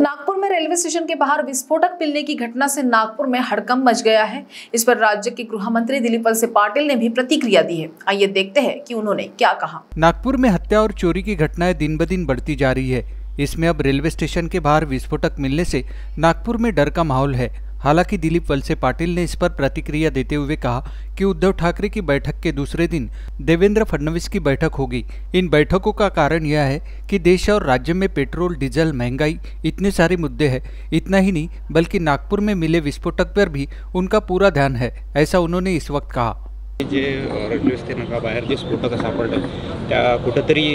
नागपुर में railway station के बाहर विस्फोटक मिलने की घटना से नागपुर में हड़कंप मच गया है। इस पर राज्य के गृह मंत्री दिलीप वलसे पाटिल ने भी प्रतिक्रिया दी है। आइए देखते हैं कि उन्होंने क्या कहा। नागपुर में हत्या और चोरी की घटनाएँ दिन ब दिन बढ़ती जा रही है। इसमें अब रेलवे स्टेशन के बाहर विस्फोटक मिलने से नागपुर में डर का माहौल है। हालाँकि दिलीप वलसे पाटिल ने इस पर प्रतिक्रिया देते हुए कहा कि उद्धव ठाकरे की बैठक के दूसरे दिन देवेंद्र फडणवीस की बैठक होगी। इन बैठकों का कारण यह है कि देश और राज्य में पेट्रोल, डीजल, महँगाई इतने सारे मुद्दे हैं। इतना ही नहीं, बल्कि नागपुर में मिले विस्फोटक पर भी उनका पूरा ध्यान है, ऐसा उन्होंने इस वक्त कहा। जे रेल्वे स्थानकाबाहेर जे स्फोटक सापडलं, त्या कुठंतरी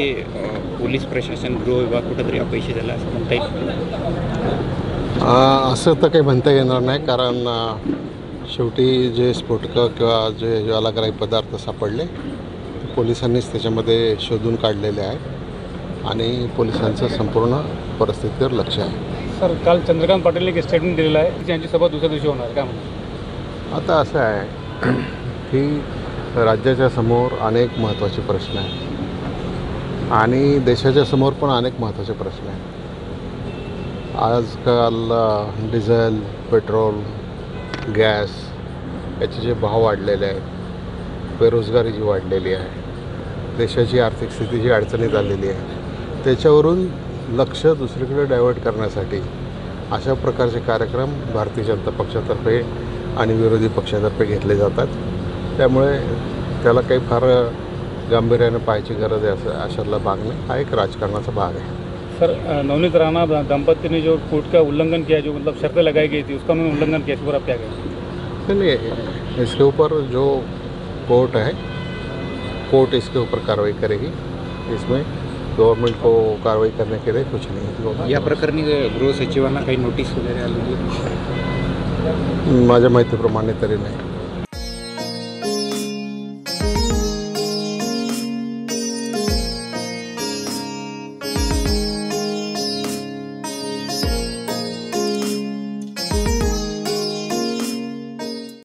पोलीस प्रशासन, गृह विभाग कुठंतरी अपयशी झाला असं म्हणता येईल? असं तर काही म्हणता येणार नाही कारण शेवटी जे स्फोटकं किंवा जे ज्वालाग्राही पदार्थ सापडले ते पोलिसांनीच त्याच्यामध्ये शोधून काढलेले आहे आणि पोलिसांचं संपूर्ण परिस्थितीवर लक्ष आहे. सर काल चंद्रकांत पाटील एक स्टेटमेंट दिलेलं आहे की त्यांची सभा दुसऱ्या दिवशी होणार काय आता असं आहे की राज्याच्या समोर अनेक महत्त्वाचे प्रश्न आहेत आणि देशाच्या समोर पण अनेक महत्त्वाचे प्रश्न आहेत. आजकाल डिझेल पेट्रोल गॅस याचे जे भाव वाढलेले आहेत बेरोजगारी जी वाढलेली आहे देशाची आर्थिक स्थिती जी अडचणीत आलेली आहे त्याच्यावरून लक्ष दुसरीकडे डायव्हर्ट करण्यासाठी अशा प्रकारचे कार्यक्रम भारतीय जनता पक्षातर्फे आणि विरोधी पक्षातर्फे घेतले जातात. त्यामुळे त्याला काही फार गांभीर्यानं पाहायची गरज आहे असं अशातला भाग नाही. हा एक राजकारणाचा भाग आहे. सर नवनीत राणा दंपति ने जो कोर्ट का उल्लंघन किया जो मतलब शर्तें लगाई गई थी उसका उन्होंने उल्लंघन किया इसके ऊपर आप क्या नहीं नहीं इसके ऊपर जो कोर्ट है कोर्ट इसके ऊपर कार्रवाई करेगी। इसमें गवर्नमेंट को कार्रवाई करने के लिए कुछ नहीं है या प्रकरणी गृह सचिवांना काही नोटीस वगैरे आलेली? माझ्या माहितीप्रमाणे तरी नाही.